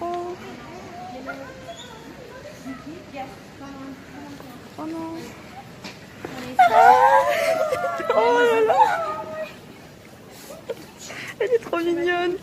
Oh. Non. Oh là là. Elle est trop mignonne.